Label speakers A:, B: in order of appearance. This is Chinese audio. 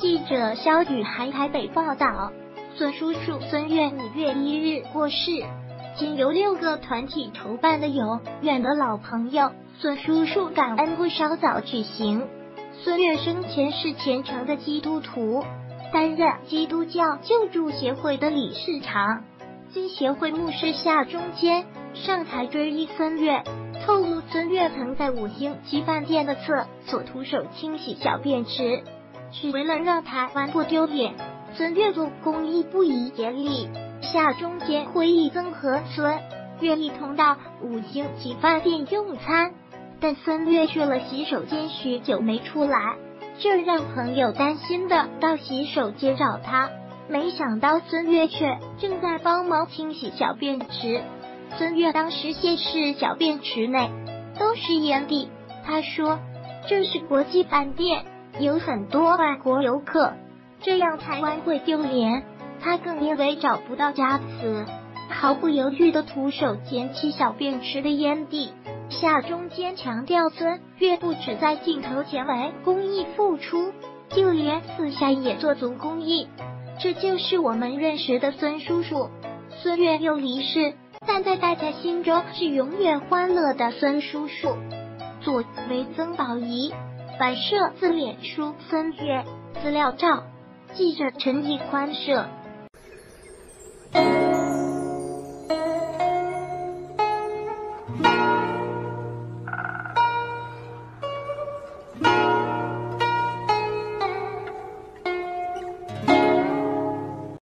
A: 记者肖雨涵台北报道，孙叔叔孙悦五月一日过世。经由六个团体筹办的永远的老朋友孙叔叔感恩会稍早举行。孙悦生前是虔诚的基督徒，担任基督教救助协会的理事长。经协会牧师夏中间上台追忆孙悦，透露孙悦曾在五星级饭店的厕所徒手清洗小便池，只为了让台湾不丢脸。孙悦做公益不遗余力。下中间会议曾和孙悦一同到五星级饭店用餐，但孙悦去了洗手间许久没出来，这让朋友担心的到洗手间找他。没想到孙悦却正在帮忙清洗小便池。孙悦当时显示小便池内都是烟蒂，他说这是国际饭店，有很多外国游客，这样台湾会丢脸。他更因为找不到家词，毫不犹豫的徒手捡起小便池的烟蒂。夏中间强调，孙悦不止在镜头前为公益付出，就连私下也做足公益。这就是我们认识的孙叔叔。孙悦又离世，但在大家心中是永远欢乐的孙叔叔。作为曾宝仪，反射自脸书分页资料照，记者陈义宽摄。